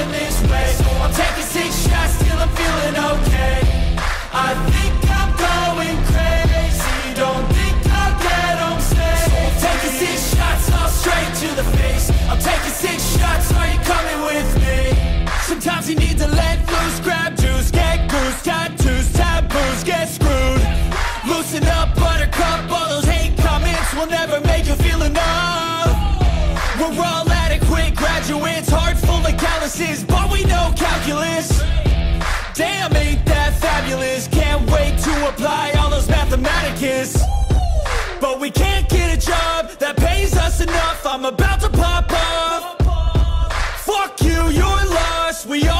feeling this way. So I'm taking six shots till I'm feeling okay. I think I'm going crazy. Don't think I'll get home safe So I'm taking six shots all straight to the face. I'm taking six shots, are you coming with me? Sometimes you need to let loose, grab juice, get goose Tattoos, taboos, get screwed. Loosen up, buttercup, all those hate comments Will never make you feel enough. We're all adequate graduates Heart full of calluses, but we know calculus. Damn, ain't that fabulous. Can't wait to apply all those mathematicus. But we can't get a job that pays us enough. I'm about to pop off Fuck you, you're lost. We all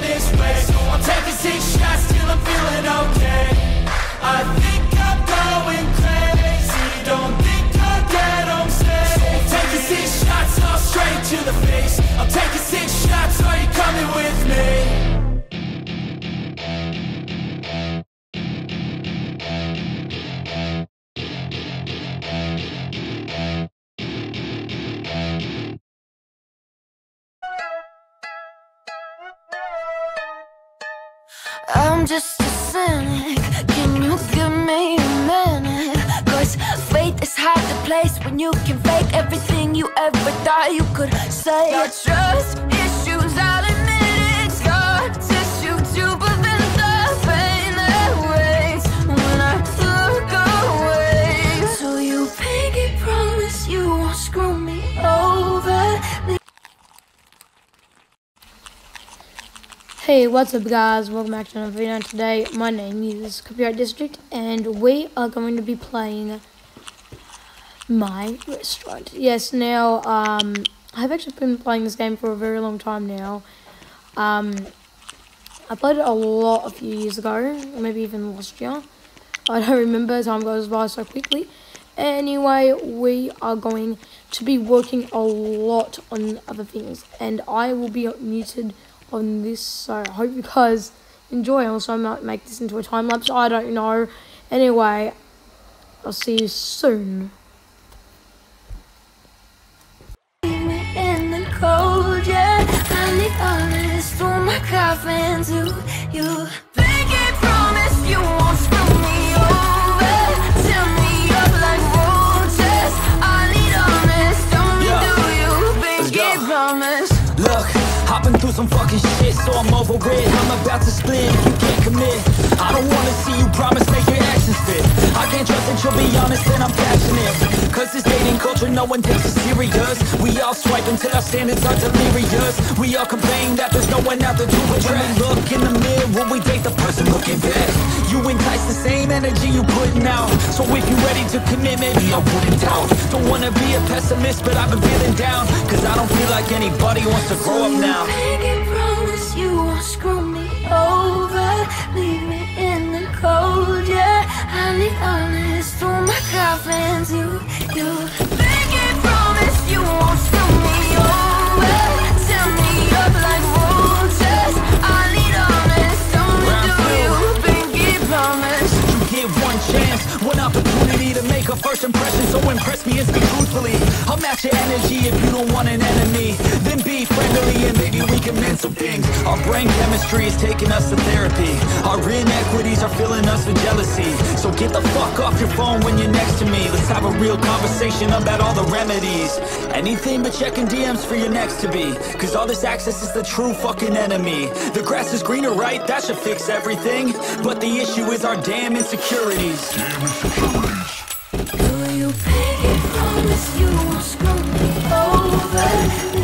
this way. So I'm taking six shots till I'm feeling okay. I think I'm just a cynic. Can you give me a minute? Cause faith is hard to place when you can fake everything you ever thought you could say. Your trust Hey, what's up guys? Welcome back to another video. Today, my name is Copyright District and we are going to be playing my restaurant. Yes, now, um, I've actually been playing this game for a very long time now. Um, I played it a lot a few years ago, maybe even last year. I don't remember, time goes by so quickly. Anyway, we are going to be working a lot on other things and I will be muted on this, so I hope you guys enjoy. Also, I might make this into a time lapse. I don't know. Anyway, I'll see you soon. cold, yeah. I need honest through my coffin to you. About to split, if you can't commit. I don't wanna see you promise, make your actions fit. I can't trust that you'll be honest, and I'm passionate. Cause this dating culture, no one takes it serious. We all swipe until our standards are delirious. We all complain that there's no one out there to address. When we look in the mirror, we date the person looking best. You entice the same energy you putting out. So if you're ready to commit, maybe I wouldn't doubt. Don't wanna be a pessimist, but I've been feeling down. Cause I don't feel like anybody wants to grow up now. Pinky promise you won't screw me over. Leave me in the cold, yeah. I need honest through my confidence. You, you Pinky promise you won't screw me over. Tell me up like vultures. I need honest. Don't do you. Pinky promise. You get one chance, one opportunity to make a first impression. So impress me and speak truthfully. I'll match your energy if you don't want an enemy. Then be and maybe we can mend some things. Our brain chemistry is taking us to therapy. Our inequities are filling us with jealousy. So get the fuck off your phone when you're next to me. Let's have a real conversation about all the remedies. Anything but checking DMs for your next to be. Cause all this access is the true fucking enemy. The grass is greener, right? That should fix everything. But the issue is our damn insecurities. Do you pinky promise you won't screw me over?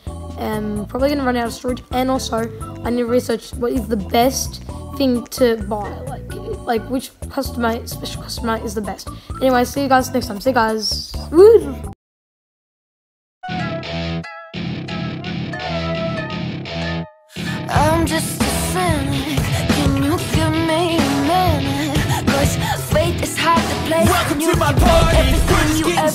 am probably gonna run out of storage, and also I need to research what is the best thing to buy, like like which customer special customer is the best. Anyway, see you guys next time. See you guys. Woo! I'm just a cynic. Can you give me a minute? Cause faith is hard to place. Welcome to my can make party. Everything We're just you getting ever